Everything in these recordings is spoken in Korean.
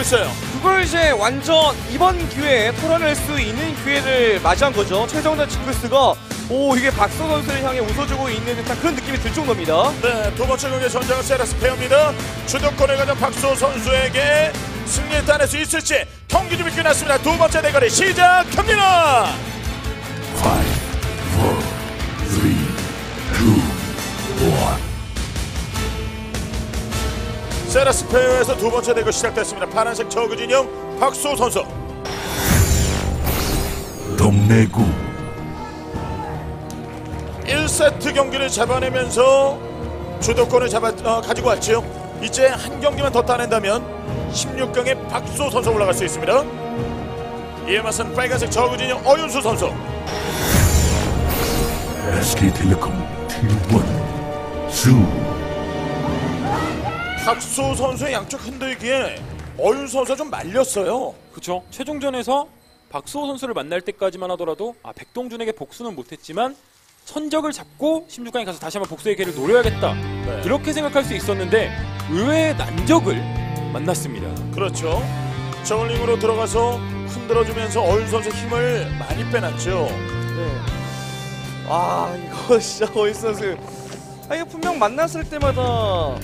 하고 있어요. 그걸 이제 완전 이번 기회에 털어낼 수 있는 기회를 맞이한 거죠. 최정자 징크스가 오 이게 박서 선수를 향해 웃어주고 있는 듯한 그런 느낌이 들 정도입니다. 네, 두 번째 경기 전장은 세라스 페어입니다. 주도권을 가진 박수호 선수에게 승리를 따낼 수 있을지 경기 준비 끝났습니다. 두 번째 대결이 시작합니다. Four, 세라스 페어에서 두 번째 대결 시작됐습니다. 파란색 저그 진영 박수호 선수. 동래구 1세트 경기를 잡아내면서 주도권을 잡아 어, 가지고 왔지요. 이제 한 경기만 더 따낸다면 16강에 박수호 선수 올라갈 수 있습니다. 이에 맞선 빨간색 저그 진영 어윤수 선수. SK텔레콤 T1 수 박수호 선수의 양쪽 흔들기에 어윤수 선수가 좀 말렸어요. 그렇죠. 최종전에서 박수호 선수를 만날 때까지만 하더라도 아 백동준에게 복수는 못했지만 천적을 잡고 16강에 가서 다시 한번 복수의 기회를 노려야겠다. 네. 그렇게 생각할 수 있었는데 의외의 난적을 만났습니다. 그렇죠. 저울링으로 들어가서 흔들어주면서 어윤수 선수 힘을 많이 빼놨죠. 네. 아 이거 진짜 어이스 선수. 아 이거 분명 만났을 때마다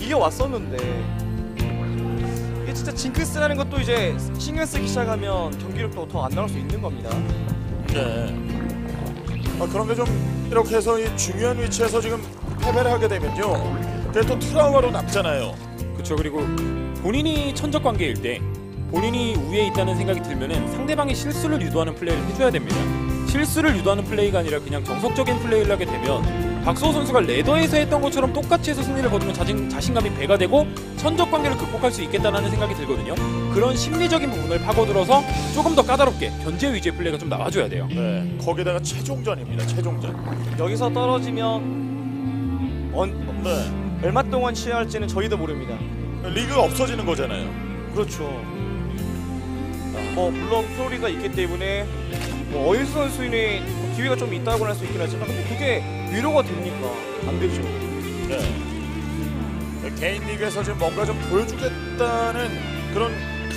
이겨 왔었는데 이게 진짜 징크스라는 것도 이제 신경 쓰기 시작하면 경기력도 더 안 나올 수 있는 겁니다. 네. 아, 그런 게 좀 이렇게 해서 이 중요한 위치에서 지금 패배를 하게 되면요. 그게 또 트라우마로 남잖아요. 그렇죠. 그리고 본인이 천적 관계일 때 본인이 우위에 있다는 생각이 들면은 상대방이 실수를 유도하는 플레이를 해줘야 됩니다. 실수를 유도하는 플레이가 아니라 그냥 정석적인 플레이를 하게 되면 박수호 선수가 ladder에서 했던 것처럼 똑같이 해서 승리를 거두면 자신, 자신감이 배가 되고 천적 관계를 극복할 수 있겠다는 생각이 들거든요. 그런 심리적인 부분을 파고들어서 조금 더 까다롭게 견제 위주의 플레이가 좀 나와줘야 돼요. 네. 거기다가 최종전입니다. 최종전. 여기서 떨어지면 언- 네. 얼마 동안 쉴지는 저희도 모릅니다. 리그가 없어지는 거잖아요. 그렇죠. 뭐 물론 프로리그가 있기 때문에 뭐 어윤수 선수의 기회가 좀 있다고 할 수 있긴 하지만 근데 그게 위로가 됩니까? 안 되죠. 네. 개인 리그에서 지금 뭔가 좀 보여주겠다는 그런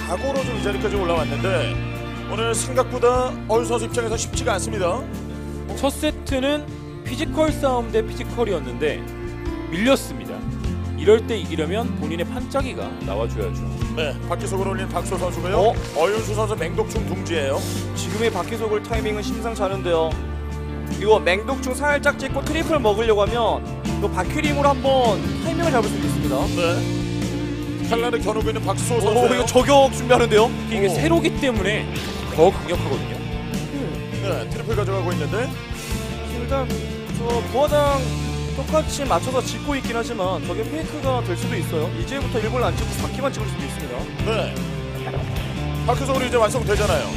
각오로 좀 이 자리까지 올라왔는데 오늘 생각보다 어윤수 선수 입장에서 쉽지가 않습니다. 첫 세트는 physical 싸움 대 physical이었는데 밀렸습니다. 이럴 때 이기려면 본인의 판짜기가 나와줘야죠. 네. 바퀴 소굴 올린 박수호 선수고요. 어? 어윤수 선수 맹독충 둥지예요. 지금의 바퀴 소굴 타이밍은 심상치 않은데요. 이거 맹독충 살짝 찍고 triple 먹으려고 하면 이거 바퀴링으로 한번 타이밍을 잡을 수도 있습니다. 네. 칼날을 겨누고 있는 박수호 오, 선수예요. 이거 저격 준비하는데요? 이게 오. 세로기 때문에 더 강력하거든요. 네, triple 가져가고 있는데 일단 저 부화장 똑같이 맞춰서 짓고 있긴 하지만 저게 페이크가 될 수도 있어요. 이제부터 일벌을 안 찍고 바퀴만 찍을 수도 있습니다. 네. 바퀴 소굴 이제 완성되잖아요.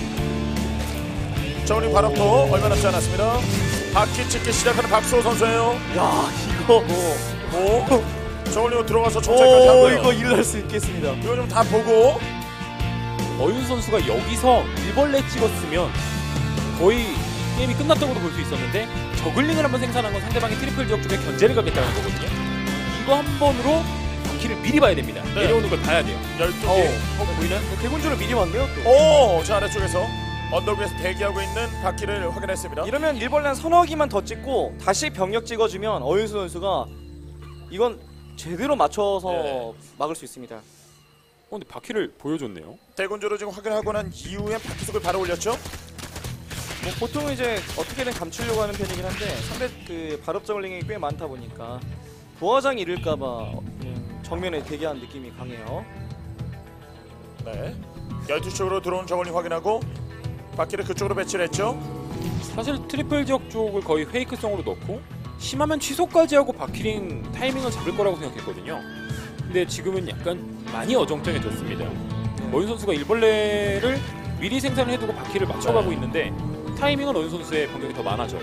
자, 우리 발업도 얼마 남지 않았습니다. 바퀴 찍기 시작하는 박수호 선수예요. 야 이거 오, 저글링 들어가서 정찰까지 오 하고요. 이거 일날 수 있겠습니다. 이거 좀 다 보고 어윤수 선수가 여기서 일벌레 찍었으면 거의 게임이 끝났다고도 볼 수 있었는데 저글링을 한번 생산한 건 상대방의 triple 지역 쪽에 견제를 가겠다는 거거든요. 이거 한 번으로 바퀴를 미리 봐야 됩니다. 네. 내려오는 걸 봐야 돼요. 12개. 어, 어 보이네? 대군주를 미리 왔네요 또. 오, 자 아래쪽에서 언덕 위에서 대기하고 있는 바퀴를 확인했습니다. 이러면 일벌레 한 서너 기만 더 찍고 다시 병력 찍어주면 어윤수 선수가 이건 제대로 맞춰서 네. 막을 수 있습니다. 어, 근데 바퀴를 보여줬네요. 대군주로 지금 확인하고 난 이후에 바퀴 속을 바로 올렸죠. 뭐 보통 이제 어떻게든 감추려고 하는 편이긴 한데 상대 그 발업 저글링이 꽤 많다 보니까 부화장 잃을까봐 그냥 정면에 대기하는 느낌이 강해요. 네. 12쪽으로 들어온 저글링 확인하고 바퀴를 그쪽으로 배치를 했죠. 사실 triple 지역 쪽을 거의 페이크성으로 넣고 심하면 취소까지 하고 바퀴링 타이밍을 잡을 거라고 생각했거든요. 근데 지금은 약간 많이 어정쩡해졌습니다. 어윤수 선수가 일벌레를 미리 생산을 해두고 바퀴를 맞춰가고 네. 있는데 타이밍은 어윤수 선수의 공격이 더 많아져요.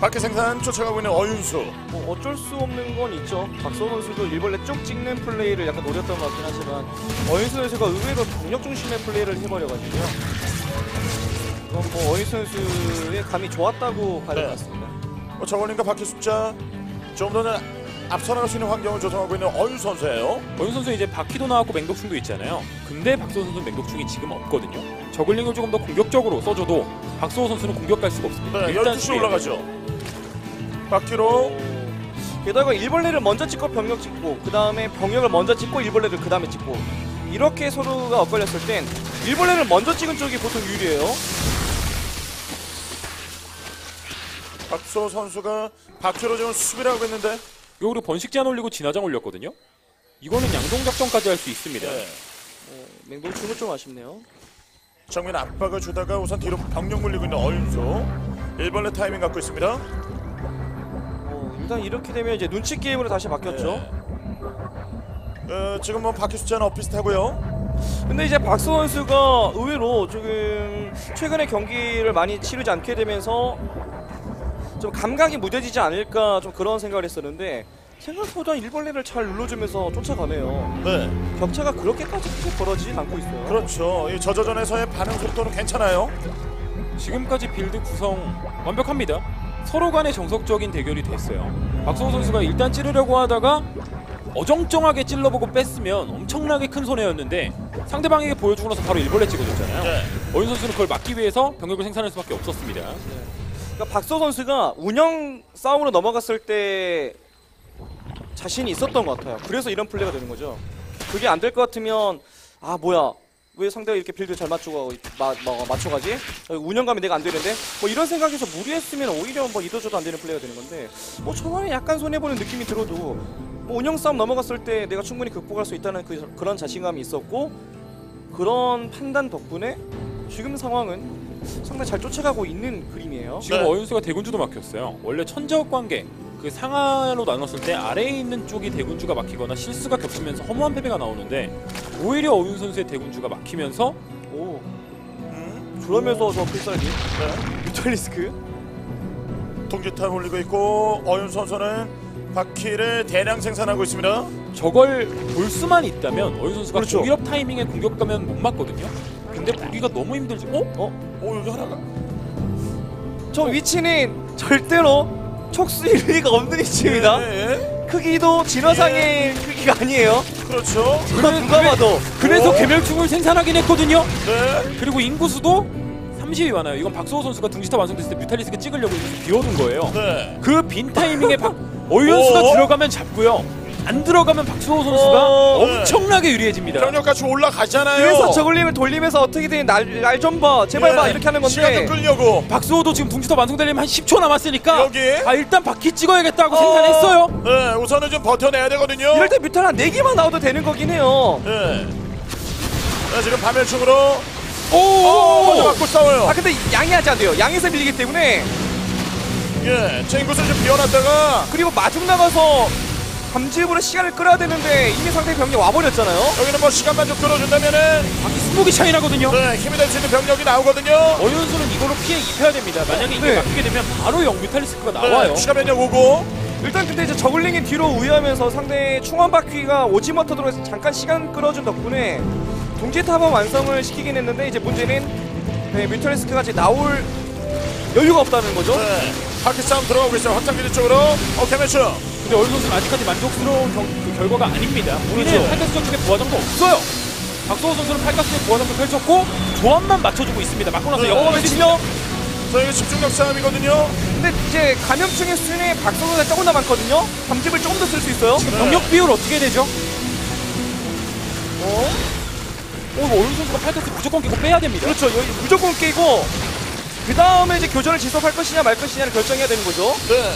바퀴 생산 쫓아가고 있는 어윤수. 뭐 어쩔 수 없는 건 있죠. 박서 선수도 일벌레 쭉 찍는 플레이를 약간 노렸던 것 같긴 하지만 어윤수 선수가 의외로 병력 중심의 플레이를 해버려가지고요. 그건 뭐 어윤수 선수의 감이 좋았다고 봐야 될 네. 것 같습니다. 뭐 저울링과 바퀴 숫자 좀 더 앞서 나갈 수 있는 환경을 조성하고 있는 어윤 선수예요. 어윤 선수 이제 바퀴도 나왔고 맹독충도 있잖아요. 근데 박수호 선수는 맹독충이 지금 없거든요. 저글링을 조금 더 공격적으로 써줘도 박수호 선수는 공격 갈 수가 없습니다. 네, 12시 수비해야 올라가죠. 바퀴로 게다가 일벌레를 먼저 찍고 병력 찍고 그 다음에 병력을 먼저 찍고 일벌레를 그 다음에 찍고 이렇게 서로가 엇갈렸을 땐 일벌레를 먼저 찍은 쪽이 보통 유리해요. 박소 선수가 바퀴로 지금 수비를 하고 있는데. 그리고 번식 제한 올리고 진화장 올렸거든요. 이거는 양동 작전까지 할 수 있습니다. 네. 맹독충은 좀 아쉽네요. 정면 압박을 주다가 우선 뒤로 병력 물리고 있는 어윤수 일벌레 타이밍 갖고 있습니다. 어, 일단 이렇게 되면 이제 눈치 게임으로 다시 바뀌었죠. 네. 어, 지금 뭐 바퀴 숫자는 엇비슷하고요. 근데 이제 박수 선수가 의외로 조금 최근에 경기를 많이 치르지 않게 되면서 좀 감각이 무뎌지지 않을까 좀 그런 생각을 했었는데 생각보다 일벌레를 잘 눌러주면서 쫓아가네요. 네, 격차가 그렇게까지 크게 벌어지진 않고 있어요. 그렇죠. 이 저저전에서의 반응 속도는 괜찮아요. 지금까지 build 구성 완벽합니다. 서로 간의 정석적인 대결이 됐어요. 박수호 선수가 일단 찌르려고 하다가 어정쩡하게 찔러보고 뺐으면 엄청나게 큰 손해였는데 상대방에게 보여주고 나서 바로 일벌레 찍어줬잖아요. 네. 어윤수 선수는 그걸 막기 위해서 병력을 생산할 수밖에 없었습니다. 그러니까 박수호 선수가 운영 싸움으로 넘어갔을 때 자신이 있었던 것 같아요. 그래서 이런 플레이가 되는 거죠. 그게 안 될 것 같으면 아 뭐야 왜 상대가 이렇게 build 잘 맞추고 마, 뭐, 맞춰가지? 어, 운영감이 내가 안 되는데 뭐 이런 생각에서 무리했으면 오히려 뭐 이도저도 안 되는 플레이가 되는 건데 뭐 초반에 약간 손해 보는 느낌이 들어도 뭐 운영 싸움 넘어갔을 때 내가 충분히 극복할 수 있다는 그, 그런 자신감이 있었고 그런 판단 덕분에 지금 상황은 상당히 잘 쫓아가고 있는 그림이에요. 지금 네. 어윤수가 대군주도 막혔어요. 원래 천적 관계 그 상하로 나눴을 때 아래에 있는 쪽이 대군주가 막히거나 실수가 겹치면서 허무한 패배가 나오는데 오히려 어윤 선수의 대군주가 막히면서 오 음, 그러면서 저 필살기 네. 뮤탈리스크 동기타 올리고 있고 어윤 선수는 바퀴를 대량 생산하고 있습니다. 저걸 볼 수만 있다면 어윤 선수가 그렇죠. 공일업 타이밍에 공격 가면 못 맞거든요. 근데 보기가 너무 힘들지. 어? 어? 오 여기 하나가 저 위치는 절대로 촉수일 리가 없는 위치입니다 네, 크기도 진화상의 크기가 아니에요 그렇죠. 누가 누가 봐도 그래서 오. 개멸충을 생산하긴 했거든요. 네. 그리고 인구수도 30이 많아요. 이건 박수호 선수가 둥지타 완성됐을 때 뮤탈리스크 찍으려고 비워둔 거예요. 네. 그 빈 타이밍에 박 어윤수가 오. 들어가면 잡고요. 안 들어가면 박수호 선수가 어. 엄청나게 유리해집니다. 병력 같이 올라가잖아요. 그래서 저글링을 돌리면서 어떻게든 날좀 봐 제발 봐 이렇게 하는 시간 건데 끌려고. 박수호도 지금 둥지타 완성되려면 한 10초 남았으니까 여기. 아 일단 바퀴 찍어야겠다고 어. 생산했어요. 네, 우선은 좀 버텨내야 되거든요. 이럴 때 뮤탈 한 4개만 나와도 되는 거긴 해요 네. 네, 지금 밤열충으로 오! 어, 먼저 맞고 싸워요. 아 근데 양이 하지 안 돼요 양에서 밀리기 때문에 예, 제 인구수를 좀 비워놨다가 그리고 마중 나가서 감지부로 시간을 끌어야 되는데 이미 상대 병력 와버렸잖아요 여기는 뭐 시간만 좀 끌어준다면은 바퀴 20개 차이 나거든요. 네, 힘이 될 수 있는 병력이 나오거든요. 어윤수는 이걸로 피해 입혀야 됩니다. 만약에 이게 네. 막히게 되면 바로 영 뮤탈리스크가 나와요. 네, 추가 병력 오고. 일단 근데 이제 저글링이 뒤로 우회하면서 상대 충원 바퀴가 오지머터 들어서 잠깐 시간 끌어준 덕분에 동지 타번 완성을 시키긴 했는데 이제 문제는 네, 뮤탈리스크가 이제 나올 여유가 없다는 거죠. 네, 바퀴 싸움 들어가고 있어요. 확장기지 쪽으로. 어, 개매추. 근데 어윤 선수는 아직까지 만족스러운 경, 그 결과가 아닙니다. 우리는 그렇죠. 팔가스 쪽에 부하장도 없어요. 박수호 선수는 팔가스에 부하장도 펼쳤고 조합만 맞춰주고 있습니다. 맞고 나서 네. 어, 역공을 진영. 자, 이게 집중력 싸움이거든요. 근데 이제 감염증의 수준이 박성호가 조금 더 많거든요. 감집을 조금 더 쓸 수 있어요. 네. 병력 비율 어떻게 되죠? 어? 어, 이거 어윤 선수가 팔가스 무조건 끼고 빼야 됩니다. 그렇죠. 여기 무조건 깨고 그 다음에 이제 교전을 지속할 것이냐 말 것이냐를 결정해야 되는 거죠. 네.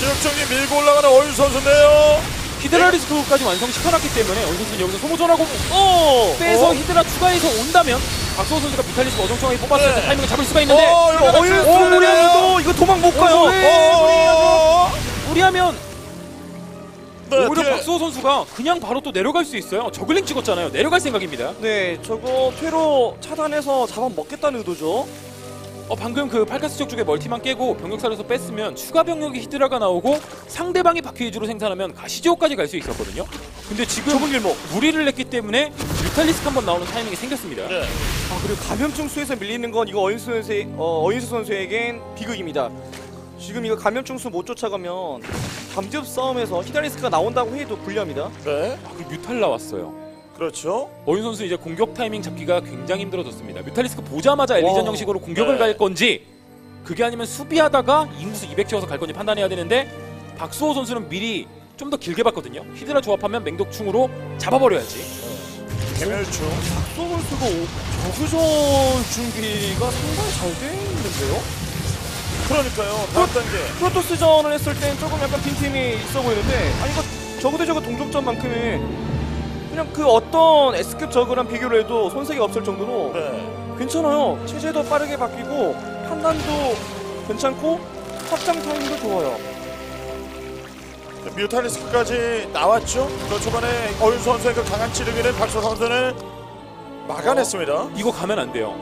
지역정리 밀고 올라가는 어윤 선수인데요. 히드라 리스크까지 완성시켜놨기 때문에 어윤 선수는 여기서 소모전하고 어. 빼서 어? 히드라 추가해서 온다면 박수호 선수가 비탈리스크 어정쩡하게 뽑았을 때 네. 타이밍을 잡을 수가 있는데 어, 이거 어윤 어, 수도 이거 도망 못 가요. 어, 네. 어, 무리하면 네, 오히려 뒤에. 박수호 선수가 그냥 바로 또 내려갈 수 있어요. 저글링 찍었잖아요. 내려갈 생각입니다. 네, 저거 퇴로 차단해서 잡아먹겠다는 의도죠. 어, 방금 그 팔카스 쪽 쪽에 멀티만 깨고 병력사에서 뺐으면 추가 병력이 히드라가 나오고 상대방이 바퀴 위주로 생산하면 가시지옥까지 갈 수 있었거든요. 근데 지금 좁은 길목 무리를 냈기 때문에 뮤탈리스크 한번 나오는 타이밍이 생겼습니다. 네. 아 그리고 감염증 수에서 밀리는 건 이거 어인수 선수의 어, 어인수 선수에겐 비극입니다. 지금 이거 감염증 수 못 쫓아가면 담즙 싸움에서 히다리스크가 나온다고 해도 불리합니다. 네. 아, 그 뮤탈 나왔어요. 그렇죠. 어윤 선수 이제 공격 타이밍 잡기가 굉장히 힘들어졌습니다. 뮤탈리스크 보자마자 엘리전 와. 형식으로 공격을 네. 갈 건지 그게 아니면 수비하다가 인구수 200 채워서 갈 건지 판단해야 되는데 박수호 선수는 미리 좀 더 길게 봤거든요. 히드라 조합하면 맹독충으로 잡아버려야지. 개멸충. 선수가 오- 저그전 준비가 상당히 잘 돼 있는데요? 그러니까요. 다음 단계. 프로토스전을 했을 땐 조금 약간 빈틈이 있어 보이는데 아니 이거 저그 대 저그 동점전만큼은 그냥 그 어떤 S급 저그랑 비교를 해도 손색이 없을 정도로 네. 괜찮아요. 체제도 빠르게 바뀌고 판단도 괜찮고 확장 타임도 좋아요. 뮤탈리스크까지 나왔죠. 그 초반에 어윤 선수의 그 강한 찌르기를 박수 선수는 막아냈습니다. 이거 가면 안 돼요.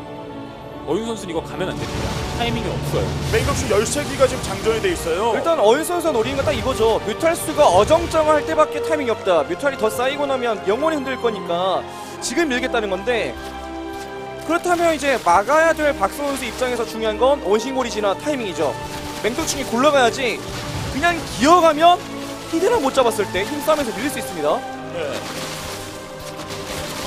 어윤 선수는 이거 가면 안 됩니다. 타이밍이 없어요. 메인격수 13기가 지금 장전이 돼 있어요. 일단 어윤 선수가 노리는 건 딱 이거죠. 뮤탈 수가 어정쩡할 때밖에 타이밍이 없다. 뮤탈이 더 쌓이고 나면 영원히 흔들 거니까 지금 밀겠다는 건데 그렇다면 이제 막아야 될 박수 선수 입장에서 중요한 건 원신골이 지나 타이밍이죠. 맹독충이 굴러가야지 그냥 기어가면 히드라 못 잡았을 때 힘싸움에서 밀릴 수 있습니다. 네.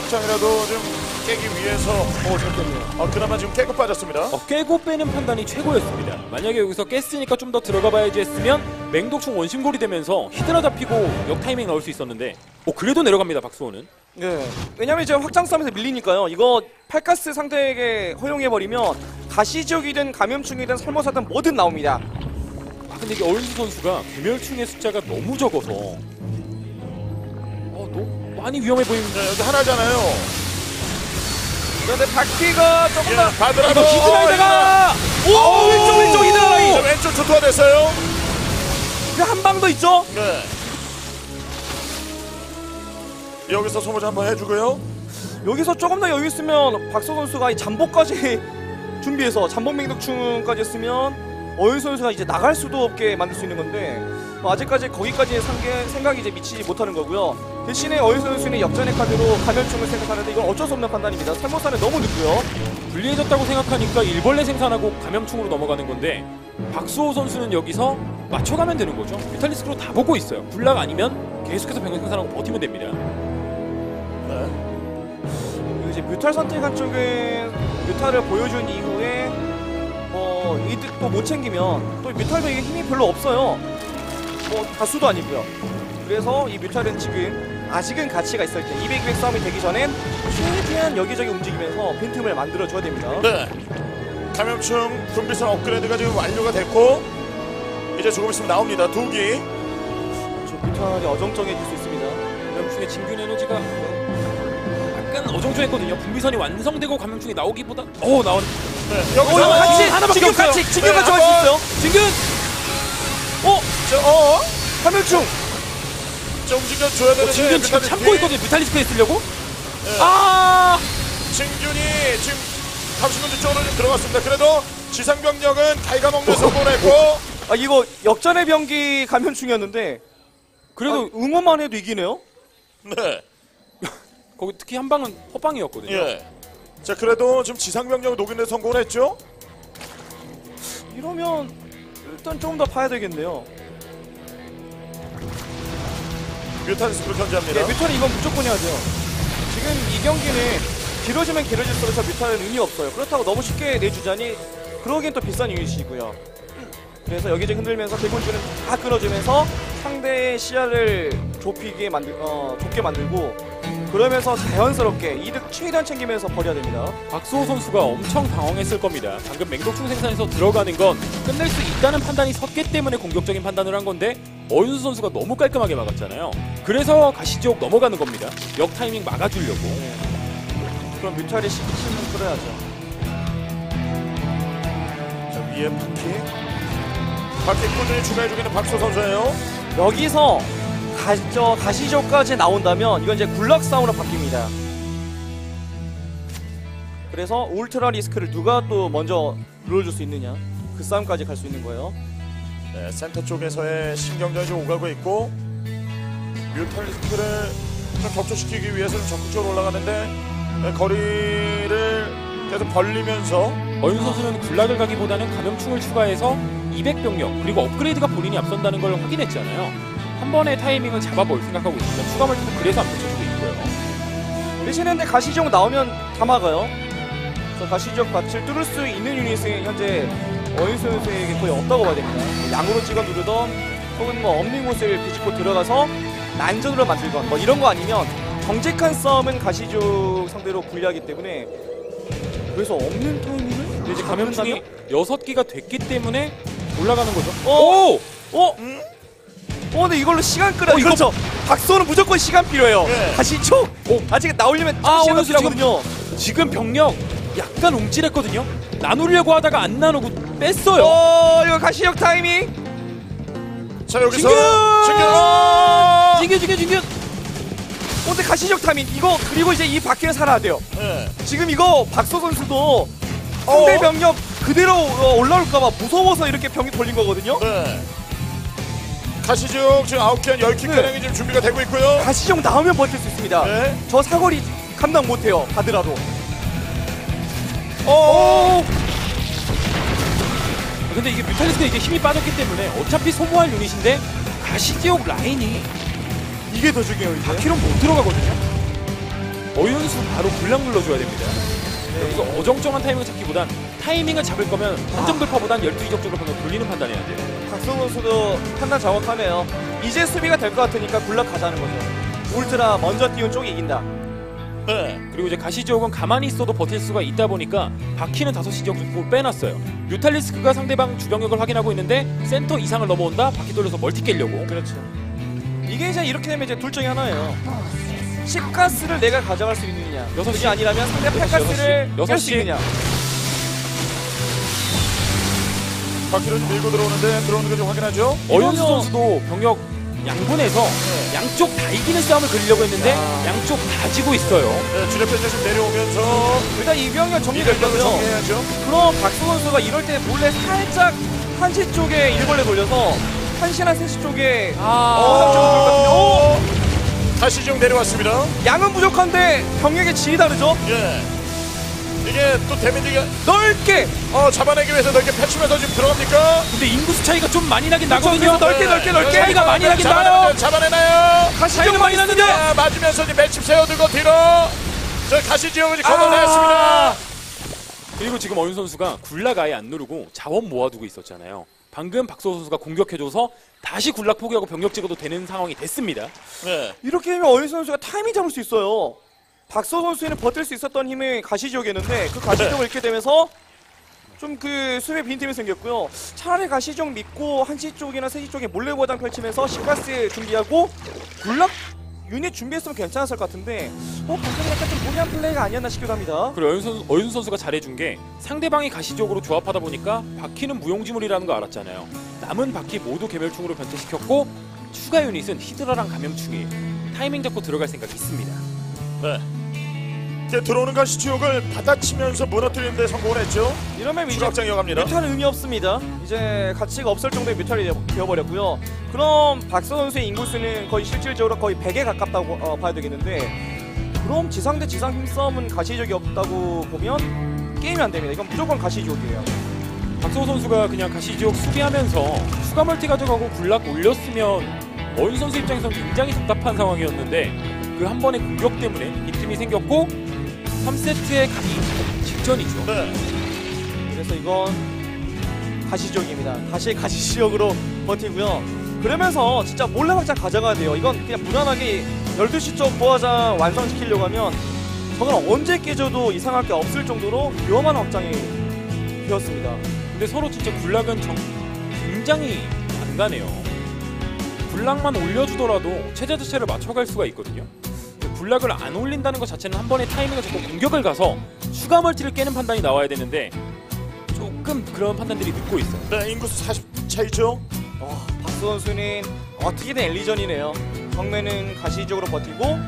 확장이라도 좀 깨기 위해서 어, 좋겠네요. 어, 그나마 지금 깨고 빠졌습니다. 어, 깨고 빼는 판단이 최고였습니다. 만약에 여기서 깼으니까 좀 더 들어가 봐야지 했으면 맹독충 원심골이 되면서 히드라 잡히고 역 타이밍 나올 수 있었는데 어, 그래도 내려갑니다. 박수호는. 네. 왜냐면 이제 확장 싸움에서 밀리니까요. 이거 팔가스 상대에게 허용해버리면 가시지옥이든 감염충이든 살모사든 뭐든 나옵니다. 아 근데 이게 어윤수 선수가 괴멸충의 숫자가 너무 적어서 어 너무 많이 위험해 보입니다. 네, 여기 하나잖아요. 그런데 바퀴가 조금 예, 더 바드라도 이거 히드라이다가 오 왼쪽 왼쪽 히드라 자, 라인 왼쪽 초토화 됐어요. 한 방 더 있죠 네. 여기서 소모자 한번 해주고요. 여기서 조금 더 여유 있으면 박서 선수가 이 잠복까지 준비해서 잠복 맹독충까지 했으면 어윤 선수가 이제 나갈 수도 없게 만들 수 있는 건데 뭐 아직까지 거기까지의 상계, 생각이 이제 미치지 못하는 거고요 대신에 어윤 선수는 역전의 카드로 감염충을 생각하는데 이건 어쩔 수 없는 판단입니다 살모사는 너무 늦고요 불리해졌다고 생각하니까 일벌레 생산하고 감염충으로 넘어가는 건데 박수호 선수는 여기서 맞춰가면 되는 거죠. 뮤탈리스크로 다 보고 있어요. 불락 아니면 계속해서 병력 생산하고 버티면 됩니다. 네. 이제 뮤탈 선택한 쪽은 뮤탈을 보여준 이후에 뭐 이득도 못 챙기면 또 뮤탈도 이게 힘이 별로 없어요. 뭐 다수도 아니고요. 그래서 이 뮤탈은 지금 아직은 가치가 있을 때 200, 200 싸움이 되기 전엔 최대한 여기저기 움직이면서 빈틈을 만들어줘야 됩니다. 네. 감염충 분비선 업그레이드가 지금 완료가 됐고 이제 조금 있으면 나옵니다. 두 기. 저 뮤탈이 어정쩡해질 수 있습니다. 감염충의 진균 에너지가 약간 어정쩡했거든요. 분비선이 완성되고 감염충이 나오기보다 어 나온 네. 여기서 어, 같이 하나밖에 진균 없어요. 같이 진균 같이 네, 할수 한번. 있어요. 진균. 어 저, 어? 감염충. 좀 움직여줘야 되는데 진균 지금. 참고 있거든요. 뮤탈리스크에 쓰려고. 네. 아 진균이 지금 30분 쪽으로 좀 들어갔습니다. 그래도 지상병력은 갉아먹는 성공을 했고 아 이거 역전의 병기 감염충이었는데 그래도 아, 응원만 해도 이기네요. 네. 거기 특히 한 방은 허방이었거든요. 예. 자 그래도 지금 지상병력 녹이는 데 성공을 했죠. 이러면 일단 조금 더 봐야 되겠네요. 뮤탄스크로 견제합니다. 네, 뮤탈이 이건 무조건 해야죠. 지금 이 경기는 길어지면 길어질수록 저 뮤탈은 의미 없어요. 그렇다고 너무 쉽게 내주자니 그러기엔 또 비싼 유닛이고요. 그래서 여기저기 흔들면서 대군주는 다 끊어주면서 상대의 시야를 좁히게 만들, 어, 좁게 만들고 그러면서 자연스럽게 이득 최대한 챙기면서 버려야 됩니다. 박수호 선수가 엄청 당황했을 겁니다. 방금 맹독충 생산에서 들어가는 건 끝낼 수 있다는 판단이 섰기 때문에 공격적인 판단을 한 건데 어윤수 선수가 너무 깔끔하게 막았잖아요. 그래서 가시지옥 넘어가는 겁니다. 역 타이밍 막아주려고. 그럼 뮤탈이 시키면 끌어야죠. 자 위에 바퀴. 바퀴 꾸준히 추가해주고 있는 박수 선수예요. 여기서 가, 저 가시조까지 나온다면 이건 이제 굴락 싸움으로 바뀝니다. 그래서 울트라 리스크를 누가 또 먼저 눌러줄 수 있느냐 그 싸움까지 갈 수 있는 거예요. 네, 센터 쪽에서의 신경전이 좀 오가고 있고 뮤탈리스크를 좀 격조시키기 위해서는 적극적으로 올라가는데 네, 거리를 계속 벌리면서 어윤수 선수는 굴락을 가기보다는 감염충을 추가해서 200병력 그리고 업그레이드가 본인이 앞선다는 걸 확인했잖아요. 한 번의 타이밍을 잡아볼 생각하고 있습니다. 추가 멀티도 그래서 안 붙여주고 있고요. 대신에 근데 가시적 나오면 다 막아요. 그래서 가시적 밭을 뚫을 수 있는 유닛은 현재 어윤수 선수에게 거의 없다고 봐야 됩니다. 뭐 양으로 찍어 누르던 혹은 뭐 없는 곳을 비집고 들어가서 난전으로 만들건 뭐 이런 거 아니면 정직한 싸움은 가시적 상대로 불리하기 때문에 그래서 없는 타이밍을 이제 감염충이 6기가 됐기 때문에 올라가는 거죠. 어? 오! 어? 어, 근데 이걸로 시간 끌어. 그렇죠. 박소는 무조건 시간 필요해요. 네. 가시죠. 아직 나오려면 아, 아, 시간 오늘 지금- 필요하거든요. 지금 병력 약간 움찔했거든요. 나누려고 하다가 안 나누고 뺐어요. 어, 이거 가시적 타이밍. 자 여기서 진균! 진균 징겨 징겨. 어, 근데 가시적 타이밍. 이거 그리고 이제 이 바퀴를 살아야 돼요. 네. 지금 이거 박소 선수도 상대 어? 병력 그대로 어, 올라올까봐 무서워서 이렇게 병이 돌린 거거든요. 네. 가시죠. 지금 아홉 개한열개 네. 가량이 지금 준비가 되고 있고요. 가시적 나오면 버틸 수 있습니다. 네. 저 사거리 감당 못해요. 가더라도. 어. 근데 이게 뮤탈리스가 이제 힘이 빠졌기 때문에 어차피 소모할 유닛인데 가시지옥 라인이 이게 더 중요해요. 이제. 4km 못 들어가거든요. 어윤수 바로 불량 눌러줘야 됩니다. 여기서 어정쩡한 타이밍을 찾기보단 타이밍을 잡을 거면 한정 돌파보단 12위 적적으로 방금 돌리는 판단해야 돼요. 박성 선수도 판단 정확하네요. 이제 수비가 될 것 같으니까 굴락 가자는 거죠. 울트라 먼저 띄운 쪽이 이긴다. 네. 그리고 이제 가시지옥은 가만히 있어도 버틸 수가 있다 보니까 바퀴는 5시 지역 쪽으로 빼놨어요. 뮤탈리스크가 상대방 주병력을 확인하고 있는데 센터 이상을 넘어온다? 바퀴 돌려서 멀티 깨려고. 그렇죠. 이게 이제 이렇게 되면 이제 둘 중에 하나예요. 10가스를 내가 가져갈 수 있느냐. 여섯 시. 아니라면 상대 여섯 시, 8가스를 여섯 깰수 시. 있느냐. 바퀴로 좀 밀고 들어오는데 들어오는 거 좀 확인하죠. 어윤수 선수도 병력 양분해서 양쪽 다 이기는 싸움을 그리려고 했는데 야. 양쪽 다 지고 있어요. 네, 좀 내려오면서 일단 이병력을 정리되고요. 정리해야죠. 그럼 박수 선수가 이럴 때 몰래 살짝 한시 쪽에 일벌레 돌려서 한시나 세시 쪽에 어, 다시 좀 내려왔습니다. 양은 부족한데 병력의 질이 다르죠. 예. 이게 또 데미지가 넓게 어 잡아내기 위해서 넓게 펼치면서 지금 들어갑니까? 근데 인구수 차이가 좀 많이 나긴 그렇죠. 나거든요. 넓게, 넓게, 넓게. 차이가 많이 나긴 잡아내나요? 나요. 잡아내나요? 가시적 많이 나는데 자, 맞으면서 이제 맷집 세워두고 뒤로 저 가시지역을 이제 걷어냈습니다. 그리고 지금 어윤 선수가 굴락 아예 안 누르고 자원 모아두고 있었잖아요. 방금 박소 선수가 공격해줘서 다시 굴락 포기하고 병력 찍어도 되는 상황이 됐습니다. 네. 이렇게 되면 어윤 선수가 타이밍 잡을 수 있어요. 박수호 선수에는 버틸 수 있었던 힘이 가시지옥이었는데 그 가시지옥을 잃게 되면서 좀 그 수비 빈틈이 생겼고요. 차라리 가시지옥 믿고 한시 쪽이나 세시 쪽에 몰래 부화장 펼치면서 시가스 준비하고 군락 유닛 준비했으면 괜찮았을 것 같은데 어 방금 약간 좀 무리한 플레이가 아니었나 싶기도 합니다. 그리고 어윤, 선수, 어윤수 선수가 잘해준 게 상대방이 가시지옥으로 조합하다 보니까 바퀴는 무용지물이라는 거 알았잖아요. 남은 바퀴 모두 궤멸충으로 변태시켰고 추가 유닛은 히드라랑 감염충이에요. 타이밍 잡고 들어갈 생각이 있습니다. 네. 이제 들어오는 가시지역을 받아치면서 무너뜨리는 데 성공을 했죠. 이러면 이제 추락장 이어갑니다. 뮤탈은 의미 없습니다. 이제 가치가 없을 정도의 뮤탈이 되어- 되어버렸고요. 그럼 박서 선수의 인구수는 거의 실질적으로 거의 100에 가깝다고 어, 봐야 되겠는데 그럼 지상 대 지상 힘싸움은 가시적이 없다고 보면 게임이 안 됩니다. 이건 무조건 가시적이에요. 박소호 선수가 그냥 가시지옥 수비하면서 추가 멀티 가져가고 굴락 올렸으면 어윤 선수 입장에서는 굉장히 답답한 상황이었는데 그 한 번의 공격 때문에 빈틈이 생겼고 3세트에 가기 직전이죠. 네. 그래서 이건 가시적입니다. 다시 가시적으로 버티고요. 그러면서 진짜 몰래 확장 가져가야 돼요. 이건 그냥 무난하게 12시 쪽 보화장 완성시키려고 하면 저건 언제 깨져도 이상할 게 없을 정도로 위험한 확장이 되었습니다. 근데 서로 진짜 굴락은 정, 굉장히 안 가네요. 굴락만 올려주더라도 체제 자체를 맞춰갈 수가 있거든요. 굴락을 안 올린다는 것 자체는 한 번의 타이밍을 잡고 공격을 가서 추가 멀티를 깨는 판단이 나와야 되는데 조금 그런 판단들이 늦고 있어요. 네, 인구수 40 차이죠. 어, 박수 선수는 어떻게든 엘리전이네요. 정면은 가시적으로 버티고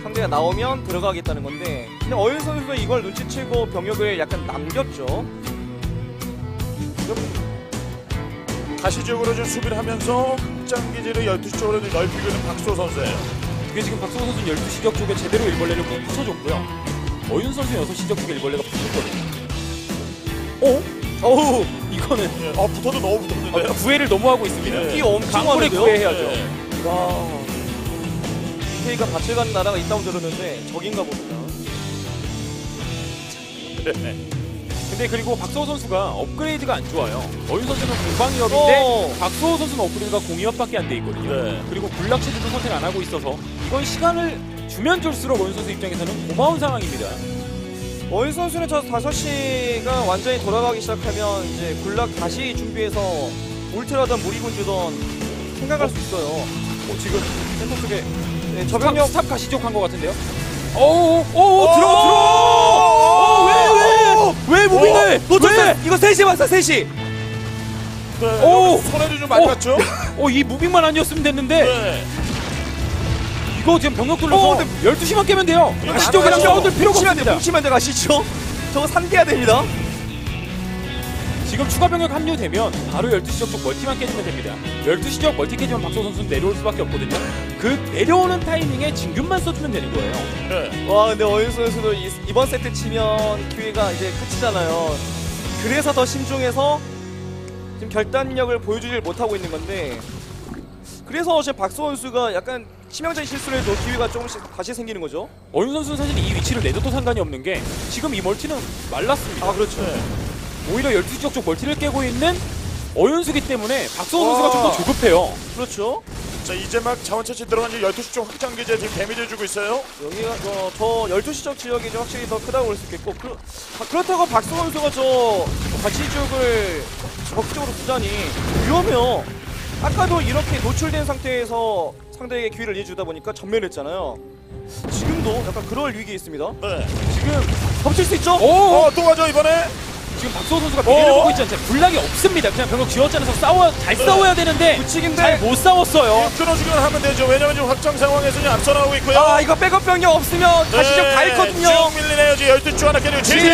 상대가 나오면 들어가겠다는 건데 근데 어윤 선수도 이걸 눈치채고 병력을 약간 남겼죠. 가시지역으로 좀 수비를 하면서 확장 기지를 12시 쪽으로 좀 넓히고 있는 박수호 선수예요. 이게 지금 박성호 선수는 12시 적 쪽에 제대로 일벌레를 못 붙여줬고요. 어윤 선수 6시 적 쪽에 일벌레가 붙었거든요. 어? 어우 이거는 아 붙어도 너무 붙었는데. 어, 구애를 너무 하고 있습니다. 네. 강골에 하는데요? 구애해야죠. 네. 와 DK가 밭을 가는 나라가 있다고 들었는데 적인가 봅니다 근데 그리고 박수호 선수가 업그레이드가 안 좋아요. 어윤수 선수는 공방 2업인데 어. 박수호 선수는 업그레이드가 공2업밖에 안 돼 있거든요. 네. 그리고 군락 체제도 선택 안 하고 있어서 이건 시간을 주면 줄수록 어윤수 선수 입장에서는 고마운 상황입니다. 어윤수 선수는 저 5시가 완전히 돌아가기 시작하면 이제 군락 다시 준비해서 울트라든 무리군주든 생각할 수 있어요 어, 지금 센터 쪽에 네, 저병력 스탑 가시지옥인 것 같은데요? 오오 오, 오! 들어가 들어 가! 왜왜왜 무빙을 놓쳤어요 이거 3시 봤어 3시 네. 오! 여기서 손해를 좀 많이 오! 봤죠. 어 이 무빙만 아니었으면 됐는데 네. 이거 지금 병력 둘러서 어, 12시만 깨면 돼요. 가시족이랑 나가죠. 싸워줄 필요가 뭉치면 돼 없습니다. 뭉치면 돼 가시죠 저거 상대해야 됩니다 지금 추가 병력 합류되면 바로 12시 적쪽 멀티만 깨주면 됩니다. 12시 적 멀티 깨지면 박소 선수는 내려올 수밖에 없거든요. 그 내려오는 타이밍에 진균만 써주면 되는 거예요. 네. 와 근데 어인 선수도 이, 이번 세트 치면 기회가 이제 끝이잖아요 그래서 더 신중해서 지금 결단력을 보여주질 못하고 있는 건데 그래서 어제 박수 선수가 약간 치명적인 실수를 해도 기회가 조금씩 다시 생기는 거죠 어윤 선수는 사실 이 위치를 내줘도 상관이 없는 게 지금 이 멀티는 말랐습니다. 아 그렇죠 네. 오히려 12시 적쪽 멀티를 깨고 있는 어윤수기 때문에 박소 선수가 와. 좀더 조급해요. 그렇죠 자 이제 막 자원 채취 들어간 지 12시 쪽 확장 기제 지금 데미지 주고 있어요. 여기가 어, 저 12시적 지역이 좀 확실히 더 크다고 볼 수 있겠고 그, 아, 그렇다고 박수 선수가 저 가치죽을 적극적으로 쓰자니 위험해요 아까도 이렇게 노출된 상태에서 상대에게 기회를 내주다 보니까 전멸했잖아요 지금도 약간 그럴 위기에 있습니다 네. 지금 덮칠 수 있죠? 오 어, 또 가죠 이번에. 지금 박소 선수가 미래를 어? 보고 있지 않잖아요. 군락이 없습니다. 그냥 병력 지어짜내서 싸워 잘 싸워야 되는데 붙이긴데. 잘 못 싸웠어요. 끊어주기만 하면 되죠. 왜냐면 지금 확장 상황에서 지금 앞서 나오고 있고요. 아 이거 백업 병력 없으면 가시적 다 잃거든요 쭉 밀리네요. 지금 12주 하나 깨지고 지지.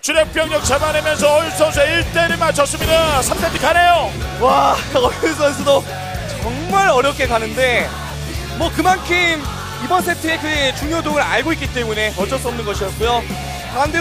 주력 병력 잡아내면서 어윤 선수 1대를 맞췄습니다. 3대티 가네요. 와 어윤 선수도 정말 어렵게 가는데 뭐 그만큼 이번 세트의 그 중요도를 알고 있기 때문에 어쩔 수 없는 것이었고요 반대로